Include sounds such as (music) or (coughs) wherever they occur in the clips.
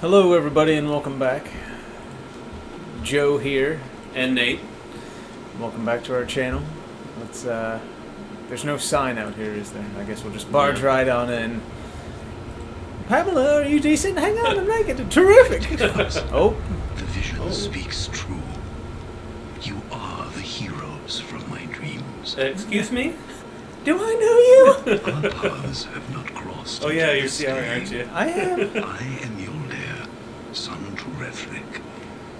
Hello, everybody, and welcome back. Joe here. And Nate. Welcome back to our channel. Let's. uh... There's no sign out here, is there? I guess we'll just barge Yeah. right on in. Pamela, are you decent? Hang on, I'm naked. (laughs) Terrific. (laughs) oh, The vision Oh. speaks true. You are the heroes from my dreams. Uh, excuse me? do I know you? Our paths have not crossed. Oh yeah, you're this Ciara, day. aren't you? I am. I am Hjollder, son to Rethric,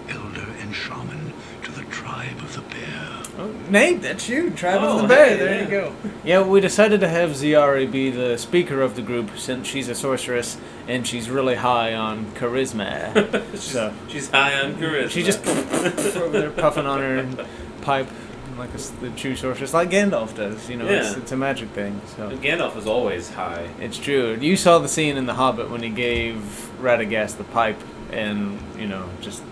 elder and shaman to the tribe of the bear. Oh, Nate, that's you. Tribe Oh, the Bear. hey, there yeah. you go. Yeah, we decided to have Ziari be the speaker of the group since she's a sorceress and she's really high on charisma. (laughs) she's, so she's high on charisma. she just (laughs) over there puffing on her pipe like a s the true sorceress, like Gandalf does. You know, it's, Yeah. it's a magic thing. So Gandalf is always high. it's true. You saw the scene in The Hobbit when he gave Radagast the pipe, and you know, just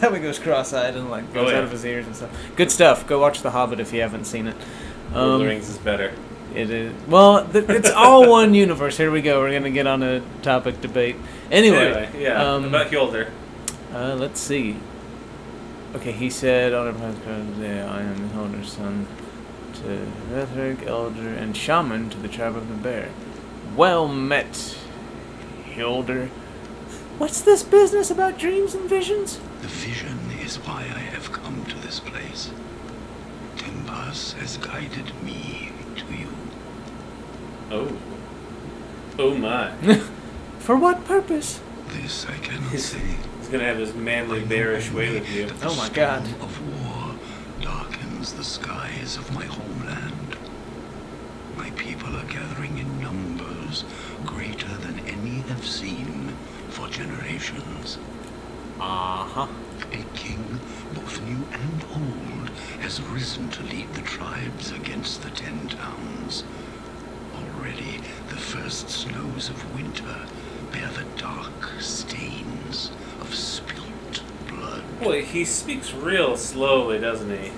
how he goes cross-eyed and like goes Oh, yeah. out of his ears and stuff. Good stuff. Go watch The Hobbit if you haven't seen it. Lord of Um, the Rings is better. it is well. Th- it's all (laughs) one universe. Here we go. We're gonna get on a topic debate. Anyway, anyway yeah. um, about Hjollder. uh, let's see. Okay, he said, "On yeah, I am the elder son to Rethric, elder, and shaman to the tribe of the bear. Well met, Hilder. What's this business about dreams and visions? The vision is why I have come to this place. Tempus has guided me to you. Oh. Oh my. (laughs) For what purpose? This I cannot He's, say. he's gonna have his manly bearish way with you. Oh my God. storm of war darkens the skies of my homeland. My people are gathering in numbers greater than any have seen for generations. Uh huh. A king, both new and old, has risen to lead the tribes against the Ten Towns. Already, the first snows of winter bear the dark stains of spilt blood. Boy, he speaks real slowly, doesn't he?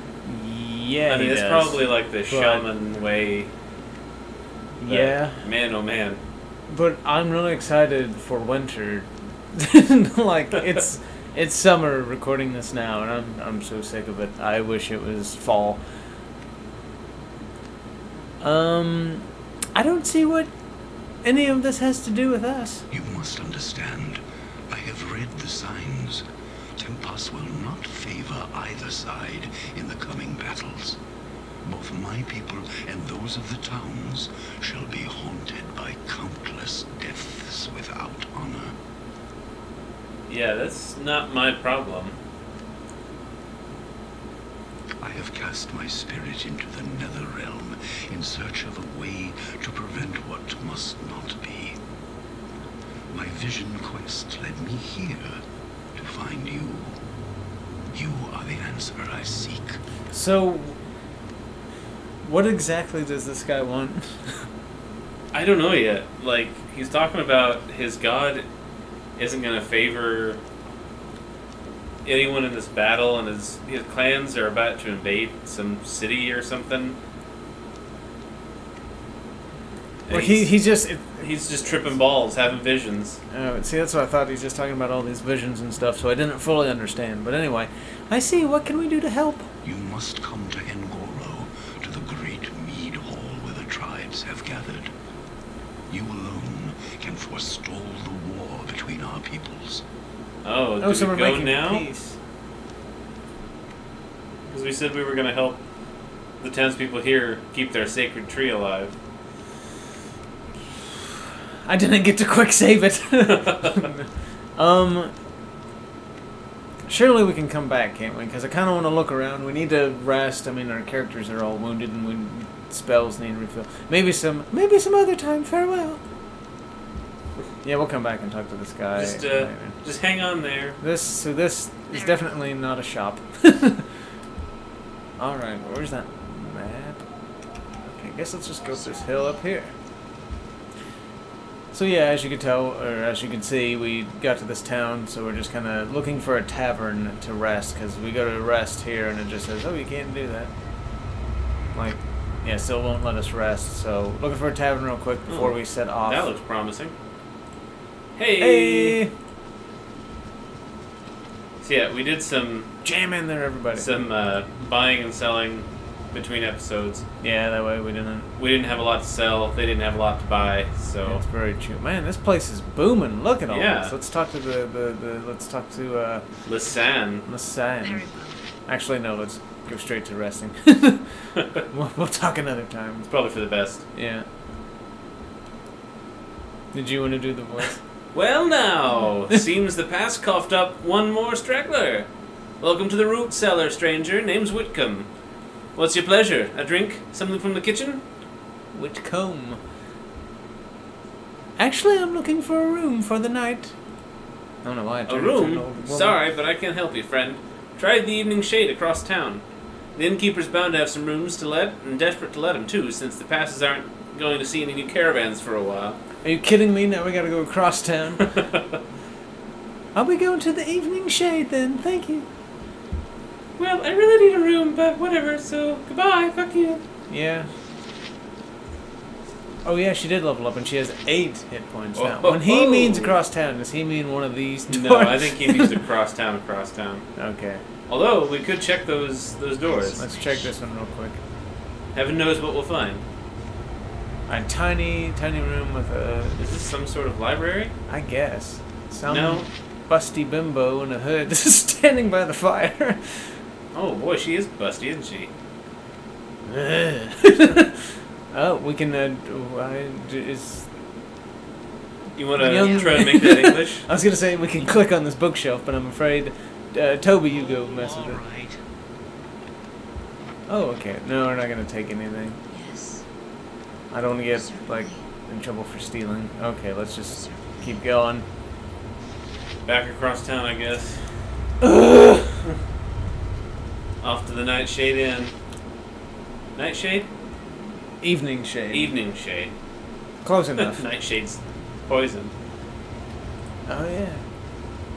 Yeah, I mean, he it's does. probably like the But- shaman way. Yeah, Man, oh man. but I'm really excited for winter. (laughs) like it's it's summer recording this now, and I'm I'm so sick of it. I wish it was fall. Um, I don't see what any of this has to do with us. You must understand, I have read the signs. Tempus will not favor either side in the coming battles. Both my people and those of the towns shall be haunted by countless deaths without honor. Yeah, that's not my problem. I have cast my spirit into the nether realm in search of a way to prevent what must not be. My vision quest led me here to find you. You are the answer I seek. So, what exactly does this guy want? I don't know yet. Like, he's talking about his god isn't going to favor anyone in this battle, and his, his clans are about to invade some city or something. And Well, he he's, he's just. It, he's just tripping balls, having visions. uh, see, that's what I thought. He's just talking about all these visions and stuff, so I didn't fully understand. But anyway, I see. What can we do to help? You must come to Engoro, to the great mead hall where the tribes have gathered. You alone can forestall the war between our peoples. Oh, do oh, so we we're go making now? peace. Because we said we were going to help the townspeople here keep their sacred tree alive. I didn't get to quick save it. (laughs) um, surely we can come back, can't we? Because I kind of want to look around. We need to rest. I mean, our characters are all wounded, and we spells need refill. Maybe some, maybe some other time. Farewell. Yeah, we'll come back and talk to this guy. Just, uh, just hang on there. This, so this is definitely not a shop. (laughs) all right, where's that map? Okay, I guess let's just go up this hill up here. So yeah, as you can tell, or as you can see, we got to this town, so we're just kind of looking for a tavern to rest, because we go to rest here, and it just says, oh, you can't do that. Like, yeah, still won't let us rest, so looking for a tavern real quick before Oh, we set off. That looks promising. Hey! Hey! So yeah, we did some Jam in there, everybody. some uh, buying and selling between episodes. yeah, that way we didn't. We didn't have a lot to sell. They didn't have a lot to buy. So It's very true. Man, this place is booming. Look at all Yeah. this. Let's talk to the, the, the let's talk to uh Lisanne. Lasan. Very well. Actually, no. Let's go straight to resting. (laughs) (laughs) we'll, we'll talk another time. It's probably for the best. Yeah. Did you want to do the voice? Well now, (laughs) seems the pass coughed up one more straggler. Welcome to the root cellar, stranger. Name's Whitcomb. What's your pleasure? A drink? Something from the kitchen? Whitcomb. Actually, I'm looking for a room for the night. I don't know why. I A room? Sorry, but I can't help you, friend. Tried the evening shade across town. The innkeeper's bound to have some rooms to let, and desperate to let 'em too, since the passes aren't going to see any new caravans for a while. Are you kidding me? Now we gotta go across town. (laughs) I'll be going to the evening shade then. Thank you. Well, I really need a room, but whatever, so goodbye, fuck you. Yeah. Oh yeah, she did level up, and she has eight hit points now. Oh, when he oh. means across town, does he mean one of these? Doors? No, I think he means (laughs) across town, across town. okay, Although, we could check those those doors. let's check this one real quick. Heaven knows what we'll find. A tiny, tiny room with a, Is this some sort of library? I guess, some No. busty bimbo in a hood (laughs) standing by the fire. Oh boy, she is busty, isn't she? (laughs) oh, we can. Uh, do I- d- is You want to try to make that English? (laughs) I was gonna say we can click on this bookshelf, but I'm afraid. Uh, Toby, you go mess with it. right. Oh, okay. No, we're not gonna take anything. I don't want to get like in trouble for stealing. Okay, let's just keep going. Back across town, I guess. Off to the Nightshade Inn. Nightshade? Evening shade. Evening shade. Close enough. (laughs) Nightshade's poison. oh yeah.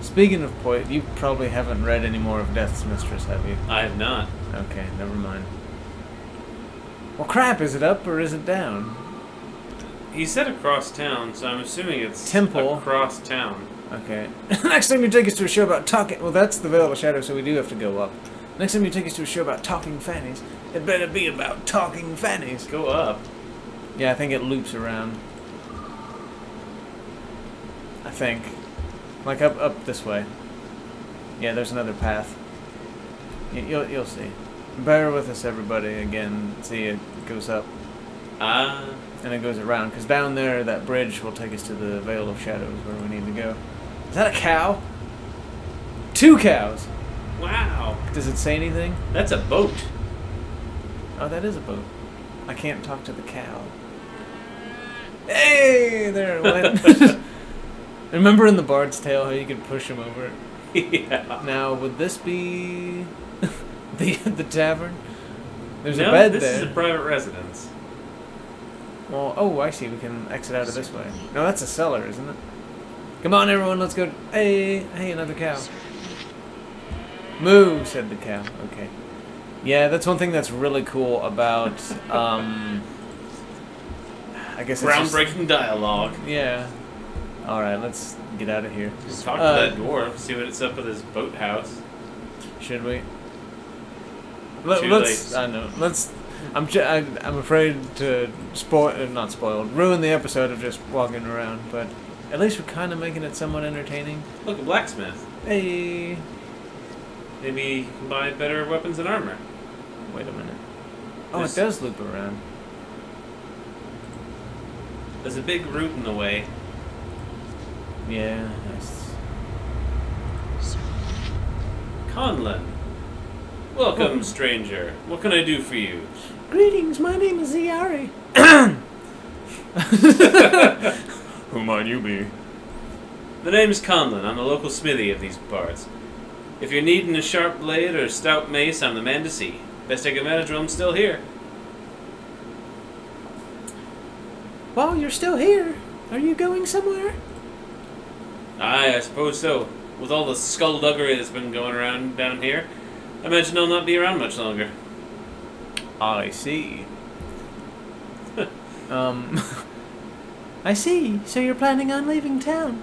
Speaking of poison, you probably haven't read any more of Death's Mistress, have you? I have not. Okay, never mind. Well, crap. Is it up or is it down? He said across town, so I'm assuming it's Temple. across town. Okay. (laughs) Next time you take us to a show about talking. Well, that's the Vale of Shadow, so we do have to go up. Next time you take us to a show about talking fannies, it better be about talking fannies. Go up. Yeah, I think it loops around. I think. Like up up this way. Yeah, there's another path. You'll, you'll see. Bear with us, everybody. Again, see, it goes up Ah, and it goes around. Because down there, that bridge will take us to the Vale of Shadows where we need to go. Is that a cow? Two cows! wow. Does it say anything? That's a boat. Oh, that is a boat. I can't talk to the cow. Hey, there it went. (laughs) Remember in the Bard's Tale how you could push him over? (laughs) yeah. Now, would this be the (laughs) the tavern? There's no, a bed this is a private residence. Well, oh, I see. We can exit out of this way. No, that's a cellar, isn't it? Come on, everyone, let's go. Hey, hey, another cow. Moo, said the cow. Okay. Yeah, that's one thing that's really cool about. (laughs) Um, I guess Groundbreaking dialogue. yeah. All right, let's get out of here. Just talk Uh, to that dwarf, see what it's up with his boathouse. Should we? Let, late. I know. Let's. I'm. I, I'm afraid to spoil. Uh, not spoiled. Ruin the episode of just walking around. But at least we're kind of making it somewhat entertaining. Look, a blacksmith. Hey. Maybe you can buy better weapons and armor. Wait a minute. Oh, There's- it does loop around. There's a big root in the way. Yeah. Nice. Conlan. Welcome, Oh. stranger. What can I do for you? Greetings. My name is Ziari. (coughs) Who might you be? The name's Conlan. I'm the local smithy of these parts. If you're needing a sharp blade or a stout mace, I'm the man to see. Best take advantage while I'm still here. Well, you're still here. Are you going somewhere? Aye, I suppose so. With all the skullduggery that's been going around down here, I imagine I'll not be around much longer. I see. (laughs) um, (laughs) I see. So you're planning on leaving town?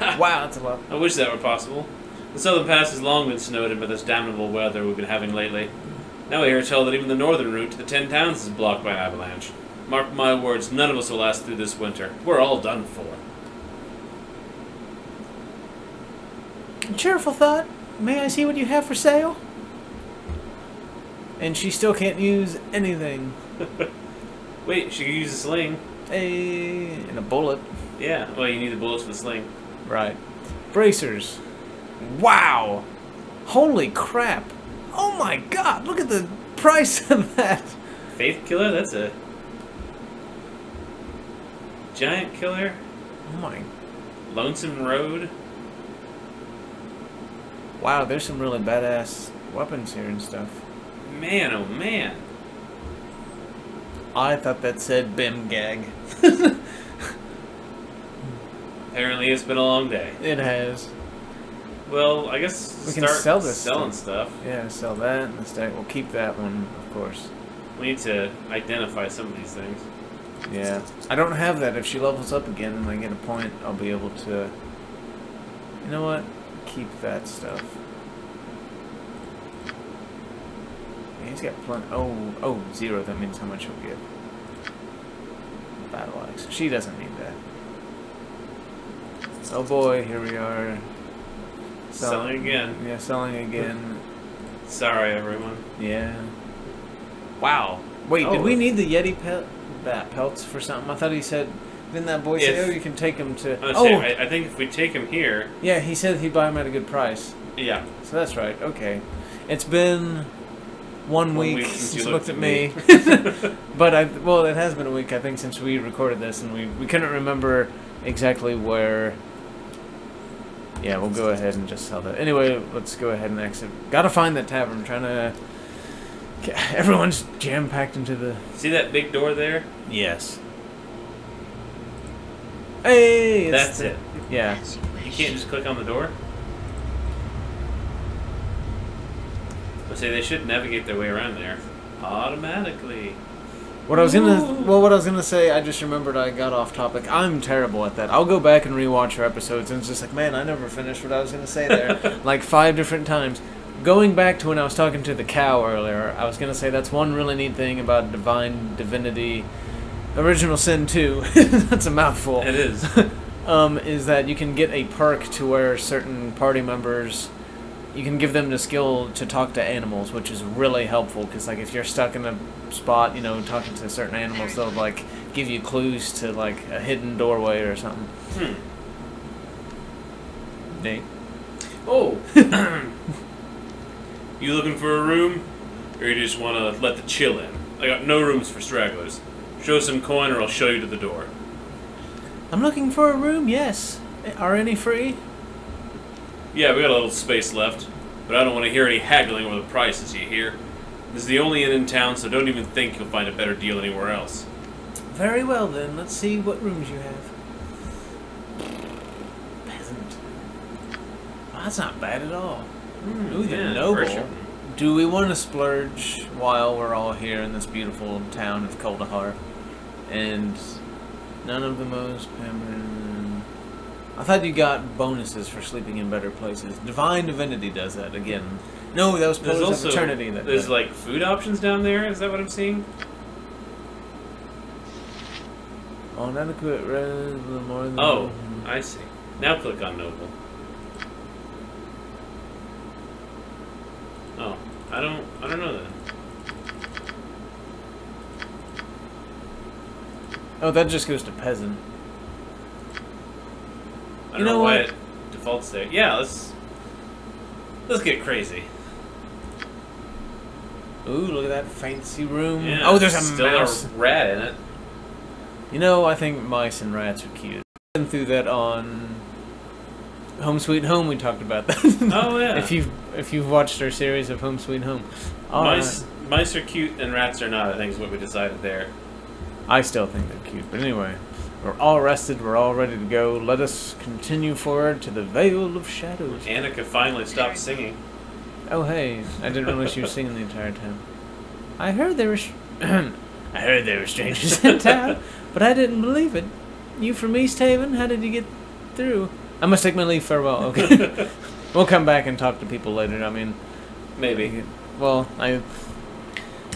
wow, that's a lot. I wish that were possible. The southern pass has long been snowed in by this damnable weather we've been having lately. Now we hear tell that even the northern route to the Ten Towns is blocked by an avalanche. Mark my words, none of us will last through this winter. We're all done for. Cheerful thought. May I see what you have for sale? And she still can't use anything. (laughs) Wait, she can use a sling. A and a bullet. Yeah, well, you need the bullets for the sling. Right. Bracers. Wow. Holy crap. Oh my god, look at the price (laughs) of that. Faith killer? That's a giant killer. Oh my. Lonesome Road. Wow, there's some really badass weapons here and stuff. Man, oh man. I thought that said Bim Gag. (laughs) Apparently, it's been a long day. It has. Well, I guess We can start sell this selling stuff. Yeah, sell that and the stack. We'll keep that one, of course. We need to identify some of these things. Yeah. I don't have that. If she levels up again and I get a point, I'll be able to... You know what? Keep that stuff. Yeah, he's got plenty... Oh, oh, zero. That means how much he'll get. Battle axe. She doesn't need that. Oh boy, here we are. Selling again. Yeah, selling again. (laughs) Sorry, everyone. Yeah. Wow. Wait, Oh. did we oh. need the Yeti pel- bat pelts for something? I thought he said. Didn't that boy say, If- "Oh, you can take him to"? Oh, oh, I, I think if we take him here, yeah, he said he'd buy him at a good price. yeah. So that's right. Okay, it's been one, One week, week since since you you looked, looked at at me. (laughs) but I well, it has been a week I think since we recorded this, and we we couldn't remember exactly where. Yeah, we'll go ahead and just sell that. Anyway, let's go ahead and exit. Gotta find that tavern. trying to. Everyone's jam packed into the. See that big door there? Yes. Hey, That's the- it. Yeah. You can't just click on the door. I say they should navigate their way around there automatically. What I was gonna, well, what I was gonna say, I just remembered I got off topic. I'm terrible at that. I'll go back and rewatch our episodes, and it's just like, man, I never finished what I was gonna say there, (laughs) like five different times. Going back to when I was talking to the cow earlier, I was gonna say that's one really neat thing about Divine Divinity, Original Sin 2. (laughs) that's a mouthful. It is. (laughs) um, is that you can get a perk to where certain party members, you can give them the skill to talk to animals, which is really helpful. Because like if you're stuck in a spot, you know, talking to certain animals, they'll like give you clues to like a hidden doorway or something. Hmm. Nate. Oh. (coughs) you looking for a room? Or you just want to let the chill in? I got no rooms for stragglers. Show some coin or I'll show you to the door. I'm looking for a room. Yes. Are any free? Yeah, we got a little space left, but I don't want to hear any haggling over the prices, you hear? This is the only inn in town, so don't even think you'll find a better deal anywhere else. Very well then. Let's see what rooms you have. Peasant. Oh, that's not bad at all. Hmm, hmm, ooh, the yeah, noble. Do we want to splurge while we're all here in this beautiful town of Kuldahar? And none of the most. I thought you got bonuses for sleeping in better places. Divine Divinity does that again. No, that was There's Pillars also Eternity. That there's like food options down there. Is that what I'm seeing? on adequate more than Oh, I see. Now click on noble. Oh, I don't. I know then. oh, that just goes to peasant. I You don't know know why what? it defaults there. Yeah, let's let's get crazy. Ooh, look at that fancy room. Yeah, oh, there's a still mouse. a rat in it. You know, I think mice and rats are cute. Been through that on Home Sweet Home. We talked about that. Oh, (laughs) yeah. if you've if you've watched our series of Home Sweet Home, All mice, mice are cute and rats are not. I think is what we decided there. I still think they're cute. But anyway, we're all rested. We're all ready to go. Let us continue forward to the Vale of Shadows. Annika finally stopped singing. Oh hey, I didn't realize you were singing the entire time. I heard there were, (clears throat) I heard there were strangers in town, but I didn't believe it. You from East Haven? How did you get through? I must take my leave. Farewell. Okay. (laughs) We'll come back and talk to people later. I mean, Maybe. well, I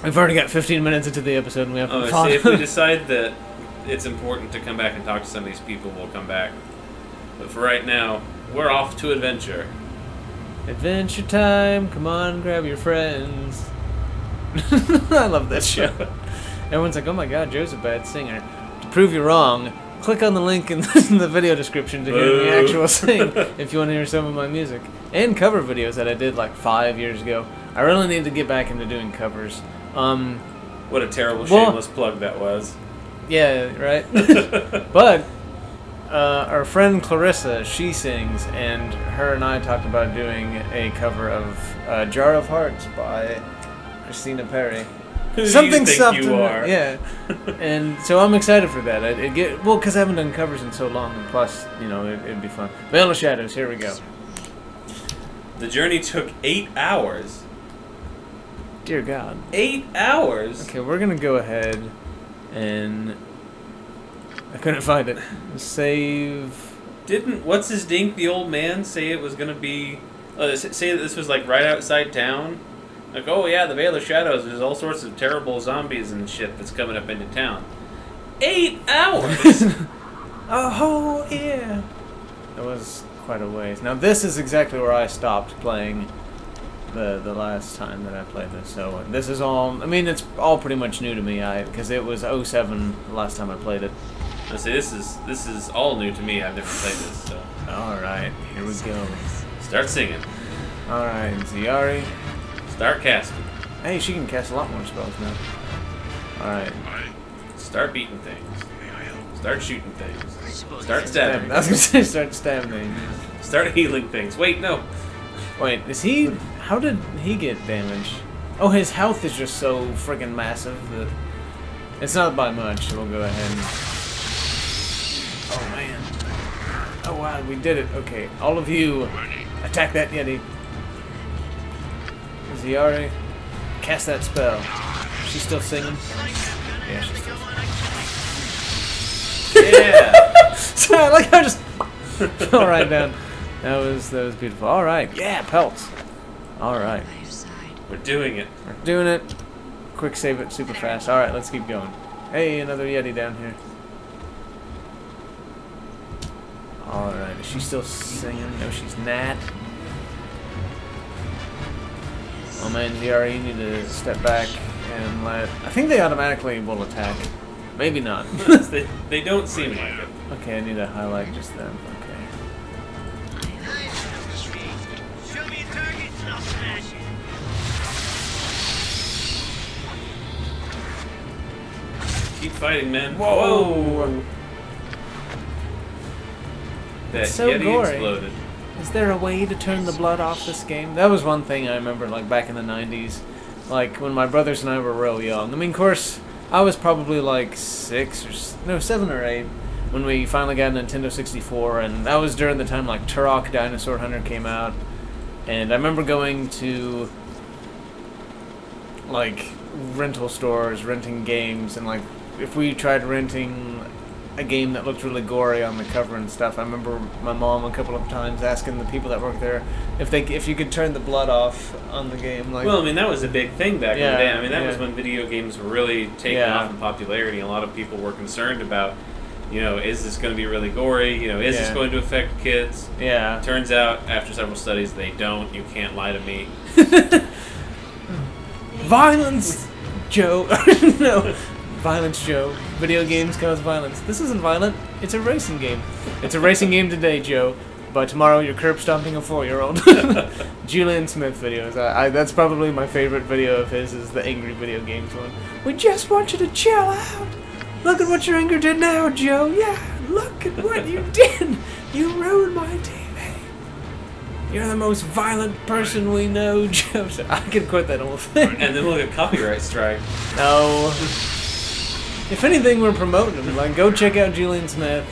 we've already got 15 minutes into the episode and we haven't Oh, see, if we (laughs) decide that it's important to come back and talk to some of these people, we'll come back. But for right now, we're off to adventure. Adventure time! Come on, grab your friends. (laughs) I love that show. Everyone's like, "Oh my God, Joe's a bad singer." To prove you wrong, click on the link in the video description to hear me Boo. actual sing (laughs) if you want to hear some of my music and cover videos that I did like five years ago. I really need to get back into doing covers. Um, What a terrible, Well- shameless plug that was. yeah, right. (laughs) but uh, our friend Clarissa, she sings, and her and I talked about doing a cover of uh, "Jar of Hearts" by Christina Perri. Who Something something, yeah. (laughs) and so I'm excited for that. It get well because I haven't done covers in so long, and plus, you know, it, it'd be fun. Vale of Shadows. Here we go. The journey took eight hours. Dear God. Eight hours? Okay, we're gonna go ahead and I couldn't find it. Save. Didn't what's his dink, the old man, say it was gonna be? Uh, say that this was like right outside town. Like, oh yeah, the Vale of Shadows. There's all sorts of terrible zombies and shit that's coming up into town. Eight hours. (laughs) Oh yeah. That was quite a ways. Now this is exactly where I stopped playing the the last time that I played this. So this is all. I mean, it's all pretty much new to me. I because it was 07 the last time I played it. I say this is this is all new to me. I've never played this. So All right, here we go. start singing. All right, Ziari. Start casting. Hey, she can cast a lot more spells now. All right. Start beating things. Start shooting things. Start stabbing. I was gonna say start stabbing. Start healing things. Wait, no. Wait, is he? How did he get damage? Oh, his health is just so freaking massive that it's not by much. We'll go ahead. and... Oh man! Oh wow, we did it. Okay, all of you, attack that yeti. Ziari, cast that spell. She's still singing. Yeah, she's still. singing. Yeah. (laughs) So I like I just (laughs) fell right down. That was that was beautiful. All right, yeah, pelts. All right. By your side. We're doing it. We're doing it. Quick save it super fast. Alright, let's keep going. Hey, another Yeti down here. Alright, is she still singing? No, she's not. Man, ZR, you need to step back and let... I think they automatically will attack. Maybe not. (laughs) they, they don't seem like it. okay, I need to highlight just them. Okay. Show me a target I'll smash it. Keep fighting, man. Whoa. Whoa. That so Yeti gory. exploded. Is there a way to turn the blood off this game? That was one thing I remember, like back in the '90s, like when my brothers and I were real young. I mean, of course, I was probably like six or no, seven or eight when we finally got a Nintendo 64, and that was during the time like Turok Dinosaur Hunter came out, and I remember going to like rental stores, renting games, and like if we tried renting a game that looked really gory on the cover and stuff. I remember my mom a couple of times asking the people that work there if they if you could turn the blood off on the game. Like, Well, I mean, that was a big thing back in the day. I mean, that was when video games were really taking Yeah. off in popularity. A lot of people were concerned about, you know, is this going to be really gory? You know, is this going to affect kids? yeah, Turns out, after several studies, they don't. You can't lie to me. (laughs) (laughs) violence, Joe. (laughs) no, violence, Joe. Video games cause violence. This isn't violent. It's a racing game. It's a racing game today, Joe. But tomorrow you're curb stomping a four-year-old. (laughs) Julian Smith videos. I, I, that's probably my favorite video of his. Is the angry video games one. We just want you to chill out. Look at what your anger did now, Joe. Yeah, look at what you (laughs) did. You ruined my TV. You're the most violent person we know, (laughs) Joe. So I could quit that whole thing. And then we'll get copyright strike. No. If anything, we're promoting him. Like, go check out Julian Smith,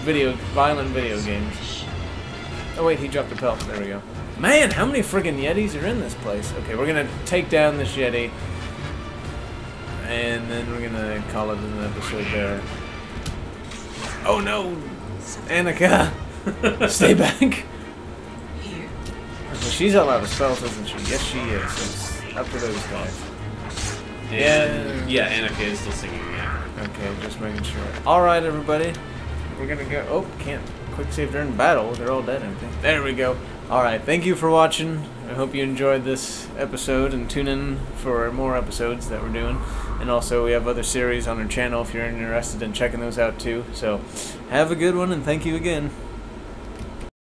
video, violent video games. Oh wait, he dropped a pelt. There we go. Man, how many friggin' Yetis are in this place? Okay, we're gonna take down this Yeti, and then we're gonna call it an episode there. Oh no, Annika, (laughs) stay back. Here. she's out of spells, isn't she? Yes, she is. It's up to those guys. And, yeah, Annika is still singing. Okay, just making sure. Alright, everybody. We're gonna go. Oh, can't quick save during battle. They're all dead, I think. There we go. Alright, thank you for watching. I hope you enjoyed this episode and tune in for more episodes that we're doing. And also, we have other series on our channel if you're interested in checking those out too. So, have a good one and thank you again.